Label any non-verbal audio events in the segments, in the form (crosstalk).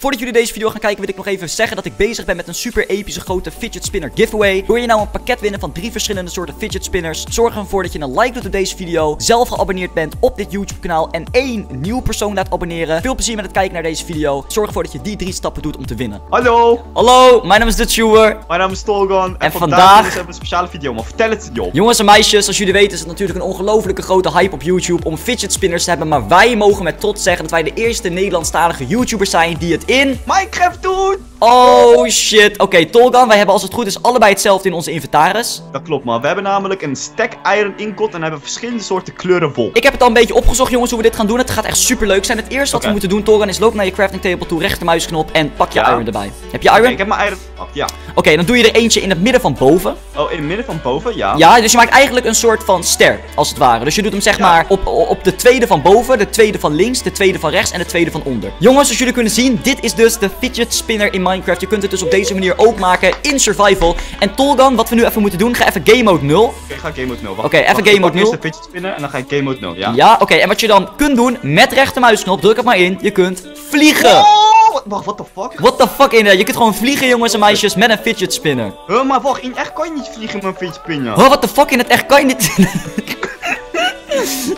Voordat jullie deze video gaan kijken wil ik nog even zeggen dat ik bezig ben met een super epische grote fidget spinner giveaway. Wil je nou een pakket winnen van drie verschillende soorten fidget spinners? Zorg ervoor dat je een like doet op deze video, zelf geabonneerd bent op dit YouTube kanaal en één nieuw persoon laat abonneren. Veel plezier met het kijken naar deze video. Zorg ervoor dat je die drie stappen doet om te winnen. Hallo, Hallo, mijn naam is Dutchuwer. mijn naam is Tolgan en, vandaag- hebben we een speciale video, maar vertel het joh. Jongens en meisjes, als jullie weten is het natuurlijk een ongelofelijke grote hype op YouTube om fidget spinners te hebben. Maar wij mogen met trots zeggen dat wij de eerste Nederlandstalige YouTubers zijn die het in... Minecraft doen! Oh shit. Oké, Tolgan, wij hebben als het goed is allebei hetzelfde in onze inventaris. Dat klopt man, we hebben namelijk een stack iron ingot en hebben verschillende soorten kleuren vol. Ik heb het al een beetje opgezocht, jongens, hoe we dit gaan doen. Het gaat echt super leuk zijn. Het eerste wat we moeten doen, Tolgan, is loop naar je crafting table toe, rechtermuisknop en pak je Ja. iron erbij. Heb je iron? ik heb mijn iron gepakt, ja. Oké, dan doe je er eentje in het midden van boven. Oh, in het midden van boven, ja. Ja, dus je maakt eigenlijk een soort van ster, als het ware. Dus je doet hem zeg Ja. maar op, op de tweede van boven, de tweede van links, de tweede van rechts en de tweede van onder. Jongens, zoals jullie kunnen zien, dit is dus de fidget spinner in Minecraft. Je kunt het dus op deze manier ook maken in survival. En Tolgan, wat we nu even moeten doen, ga even game mode 0. Oké, ga game mode 0. Wacht, Oké, even wacht, game mode eerst 0. de fidget spinnen en dan ga ik game mode 0, ja. Ja, oké. En wat je dan kunt doen met rechtermuisknop, druk het maar in, je kunt vliegen. Oh, wat- wacht, what the fuck? What the fuck in Je kunt gewoon vliegen, jongens en meisjes, met een fidget spinner. Huh, maar wacht, in echt kan je niet vliegen met een fidget spinner. Oh, what the fuck in het echt kan je niet. (laughs)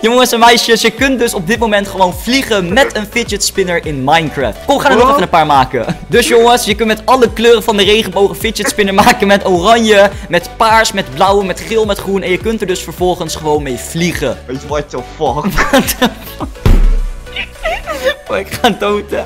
Jongens en meisjes, je kunt dus op dit moment gewoon vliegen met een fidget spinner in Minecraft. Kom, we gaan er nog even een paar maken. Dus jongens, je kunt met alle kleuren van de regenboog een fidget spinner maken. Met oranje, met paars, met blauw, met geel, met groen. En je kunt er dus vervolgens gewoon mee vliegen. What (laughs) the fuck? Oh, ik ga dood, hè.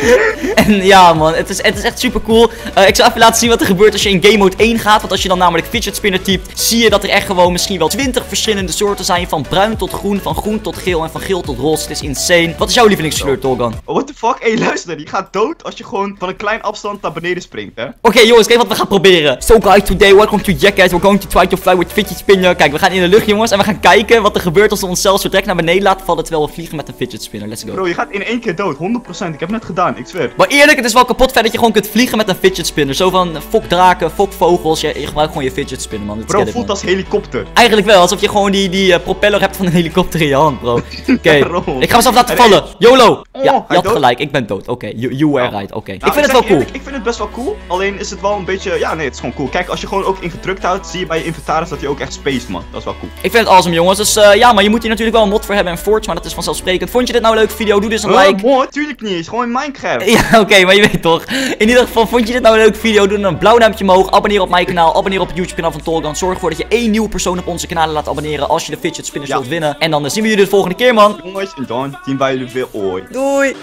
(laughs) En ja, man, het is, het is echt super cool. ik zal even laten zien wat er gebeurt als je in game mode 1 gaat. Want als je dan namelijk fidget spinner typt, zie je dat er echt gewoon misschien wel 20 verschillende soorten zijn. Van bruin tot groen, van groen tot geel en van geel tot roze. Het is insane. Wat is jouw lievelingskleur, Tolgan? Oh, what the fuck? Hé, luister, je gaat dood als je gewoon van een klein afstand naar beneden springt, hè? Oké, jongens, kijk wat we gaan proberen. So guys, today, welcome to Jackass. We're going to try to fly with fidget spinner. Kijk, we gaan in de lucht, jongens. En we gaan kijken wat er gebeurt als we onszelf zo direct naar beneden laten vallen. Terwijl we vliegen met een fidget spinner. Let's go. Bro, je gaat in één keer dood, 100%. Ik heb het net gedaan, ik zweer. Maar eerlijk, het is wel kapot vet dat je gewoon kunt vliegen met een fidget spinner. Zo van eh, fok draken, fok vogels. Je, je gebruikt gewoon je fidget spinner, man. Bro, it, voelt man. als helikopter. Eigenlijk wel, alsof je gewoon die, die eh, propeller hebt van een helikopter in je hand, bro. (laughs) Oké, ik ga mezelf laten En vallen. YOLO! Oh, ja, je had dood? gelijk, ik ben dood. Oké, you, you were Oh. right, oké. ik Nou, vind het wel cool. eerlijk, ik vind het best wel cool. Alleen is het wel een beetje. Ja, nee, het is gewoon cool. Kijk, als je gewoon ook in gedrukt houdt, zie je bij je inventaris dat hij ook echt spaced, man. Dat is wel cool. Ik vind het awesome, jongens. Dus eh, ja, maar je moet hier natuurlijk wel een mod voor hebben en Forge, maar dat is vanzelfsprekend. Vond je dit nou een leuke video? Doe dus een like. mooi, tuurlijk niet. Gewoon in Minecraft. Ja, (laughs) oké, maar je weet toch. In ieder geval, vond je dit nou een leuke video? Doe dan een blauw duimpje omhoog. Abonneer op mijn kanaal. Abonneer op het YouTube kanaal van Tolgan. Zorg ervoor dat je één nieuwe persoon op onze kanalen laat abonneren als je de fidget spinners Ja. wilt winnen. En dan eh, zien we jullie de volgende keer, man. Jongens, en dan zien wij jullie weer ooit. Doei!